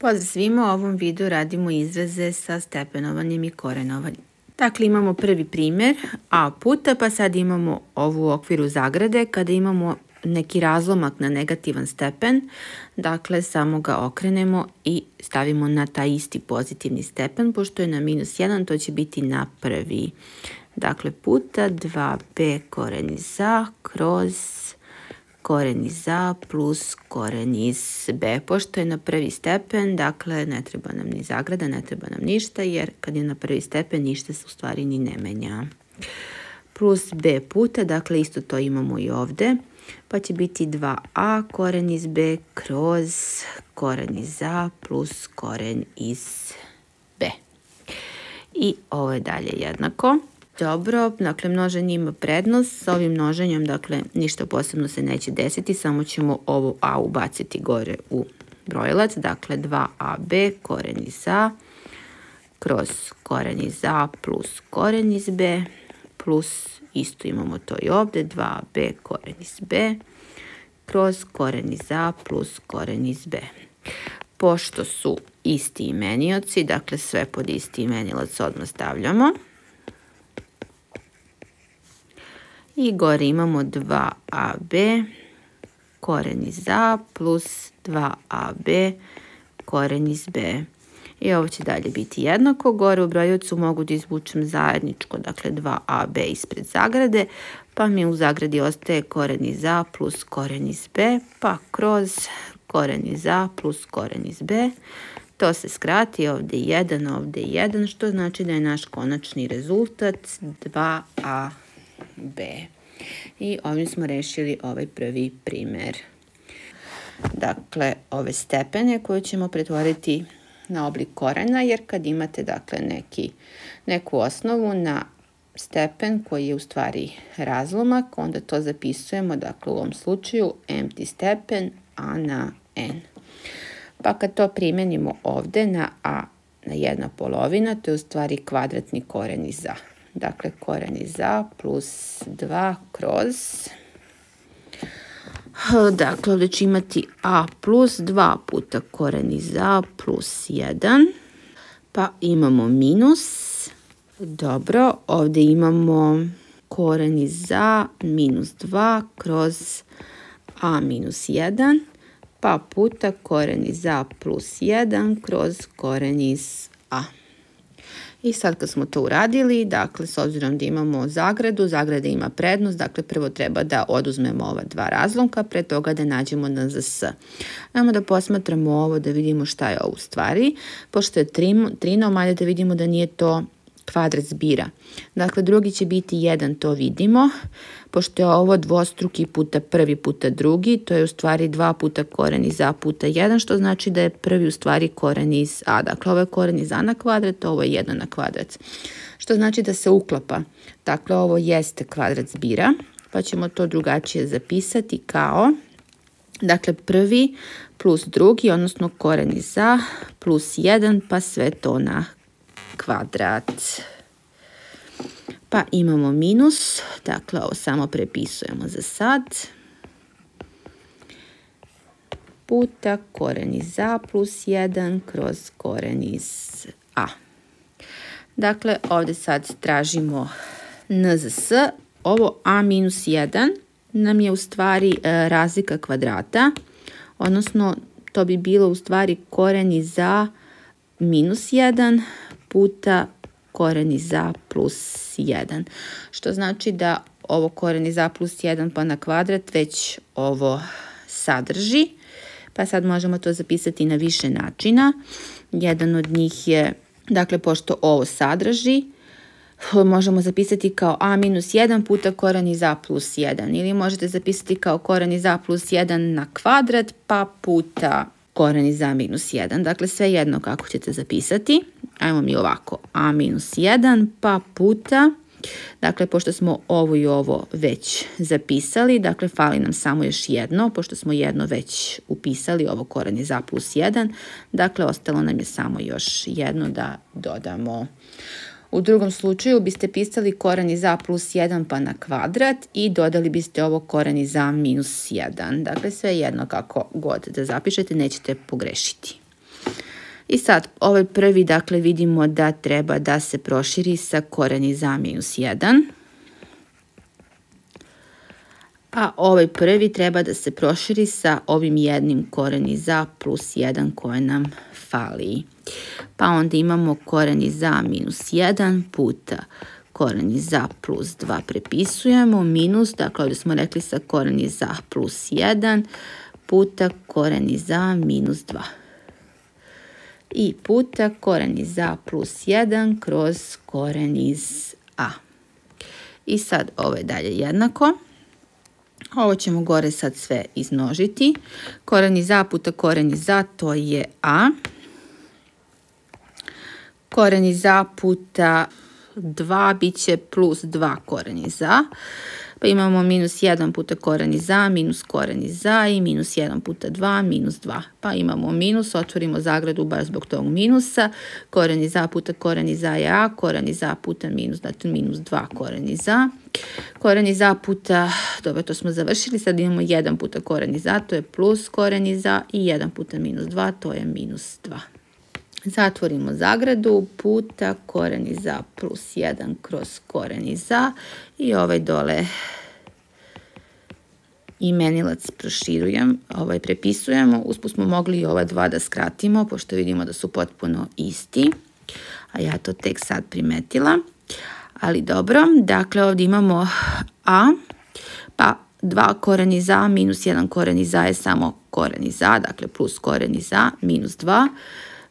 Pozdrav svima, u ovom videu radimo izraze sa stepenovanjem i korenovanjem. Dakle, imamo prvi primjer a puta, pa sad imamo ovu okviru zagrade. Kada imamo neki razlomak na negativan stepen, dakle samo ga okrenemo i stavimo na taj isti pozitivni stepen, pošto je na minus 1, to će biti na prvi. Dakle, puta 2b koren za kroz koren iz a plus koren iz b. Pošto je na prvi stepen, dakle ne treba nam ni zagrada, ne treba nam ništa, jer kad je na prvi stepen ništa se u stvari ni ne menja. Plus b puta, dakle isto to imamo i ovde, pa će biti 2a koren iz b kroz koren iz a plus koren iz b. I ovo je dalje jednako. Dobro, dakle množenje ima prednost, sa ovim množenjem dakle ništa posebno se neće desiti, samo ćemo ovo a ubaciti gore u brojilac, dakle 2ab koren iz a kroz koren iz a plus koren iz b plus isto imamo to i ovdje 2ab koren iz b kroz koren iz a plus koren iz b. Pošto su isti imenioci, dakle sve pod isti imenilac odmah stavljamo. I gore imamo 2ab koren iz a plus 2ab koren iz b. I ovo će dalje biti jednako. Gore u brojevcu mogu da izvučem zajedničko, dakle 2ab ispred zagrade, pa mi u zagradi ostaje koren iz a plus koren iz b, pa kroz koren iz a plus koren iz b. To se skrati ovdje 1, ovdje 1, što znači da je naš konačni rezultat 2a B. I ovim smo rešili ovaj prvi primer. Dakle, ove stepene koje ćemo pretvoriti na oblik korena, jer kad imate dakle neki, neku osnovu na stepen koji je u stvari razlomak, onda to zapisujemo, dakle u ovom slučaju empty stepen a na n. Pa kad to primenimo ovde na a na jedna polovina, to je u stvari kvadratni koren iz a. Dakle, koren iz a plus 2 kroz... Dakle, ovdje ću imati a plus 2 puta koren iz a plus 1. Pa imamo minus. Dobro, ovdje imamo koren iz a minus 2 kroz a minus 1. Pa puta koren iz a plus 1 kroz koren iz a. I sad kad smo to uradili, dakle, s obzirom da imamo zagradu, zagrada ima prednost, dakle, prvo treba da oduzmemo ova dva razlomka, pre toga da nađemo NZS. Ajmo da posmatramo ovo, da vidimo šta je ovo u stvari. Pošto je trinom, ajde da vidimo da nije to kvadrat zbira. Dakle, drugi će biti 1, to vidimo. Pošto je ovo dvostruki puta prvi puta drugi, to je u stvari 2 puta koren iz a puta 1, što znači da je prvi u stvari koren iz a. Dakle, ovo je koren iz a na kvadrat, ovo je 1 na kvadrat. Što znači da se uklapa. Dakle, ovo jeste kvadrat zbira, pa ćemo to drugačije zapisati kao Dakle, prvi plus drugi, odnosno koren iz a, plus 1, pa sve to na kvadrat. Pa imamo minus, dakle ovo samo prepisujemo za sad. Puta koren iz a plus 1 kroz koren iz a. Dakle, ovdje sad tražimo NZS. Ovo a minus 1 nam je u stvari e, razlika kvadrata, odnosno to bi bilo u stvari koren iz a minus 1 puta koren iz a plus 1. Što znači da ovo koren iz a plus 1 pa na kvadrat već ovo sadrži. Pa sad možemo to zapisati na više načina. Jedan od njih je, dakle, pošto ovo sadrži, možemo zapisati kao a minus 1 puta koren iz a plus 1. Ili možete zapisati kao koren iz a plus 1 na kvadrat pa puta koren iz a minus 1. Dakle, sve jedno kako ćete zapisati. Ajmo mi ovako, a minus 1 pa puta, dakle, pošto smo ovo i ovo već zapisali, dakle, fali nam samo još jedno, pošto smo jedno već upisali, ovo koren je za plus 1, dakle, ostalo nam je samo još jedno da dodamo. U drugom slučaju biste pisali koren iz a plus 1 pa na kvadrat i dodali biste ovo koren iz a minus 1. Dakle, sve jedno kako god da zapišete, nećete pogrešiti. I sad, ovaj prvi, dakle, vidimo da treba da se proširi sa koren iz a minus 1. A ovaj prvi treba da se proširi sa ovim jednim koren iz a plus 1 koje nam fali. Pa onda imamo koren iz a minus 1 puta koren iz a plus 2 prepisujemo, minus, dakle ovdje smo rekli sa koren iz a plus 1 puta koren iz a minus 2 i puta koren iz a plus 1 kroz koren iz a. I sad ovo je dalje jednako. Ovo ćemo gore sad sve iznožiti. Koren iz a puta koren iz a to je a. Koren iz a puta 2 bit će plus 2 koren iz a. Pa imamo minus 1 puta koren iz a, minus koren iz a i minus 1 puta 2, minus 2. Pa imamo minus, otvorimo zagradu baš zbog tog minusa. Koren iz a puta koren iz a je a, koren iz a puta minus, znači minus 2 koren iz a. Koren iz a puta, dobro to smo završili, sad imamo 1 puta koren iz a, to je plus koren iz a i 1 puta minus 2, to je minus 2. Zatvorimo zagradu puta koren iz a plus 1 kroz koren iz a i ovaj dole imenilac proširujem, ovaj prepisujemo. Usput smo mogli i ova dva da skratimo, pošto vidimo da su potpuno isti. A ja to tek sad primetila. Ali dobro, dakle ovdje imamo a, pa 2 koren iz a minus 1 koren iz a je samo koren iz a, dakle plus koren iz a minus 2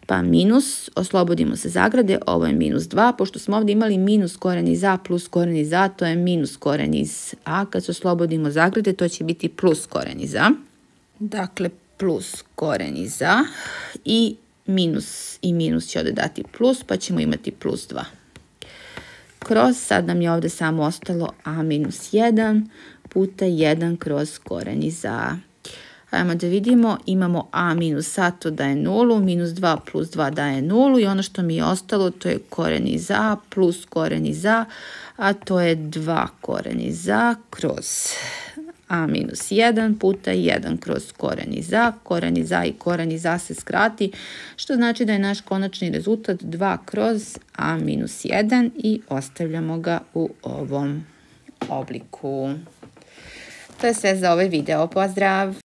pa minus, oslobodimo se zagrade, ovo je minus 2, pošto smo ovdje imali minus koren iz a plus koren iz a, to je minus koren iz a, kad se oslobodimo zagrade, to će biti plus koren iz a. Dakle, plus koren iz a i minus i minus će ovdje dati plus, pa ćemo imati plus 2. Kroz, sad nam je ovdje samo ostalo a minus 1 puta 1 kroz koren iz a. Ajmo da vidimo, imamo a minus a, to daje nulu, minus 2 plus 2 daje nulu i ono što mi je ostalo to je koren iz a plus koren iz a, a to je 2 koren iz a kroz a minus 1 puta 1 kroz koren iz a, koren iz a i koren iz a se skrati, što znači da je naš konačni rezultat 2 kroz a minus 1 i ostavljamo ga u ovom obliku. To je sve za ovaj video. Pozdrav!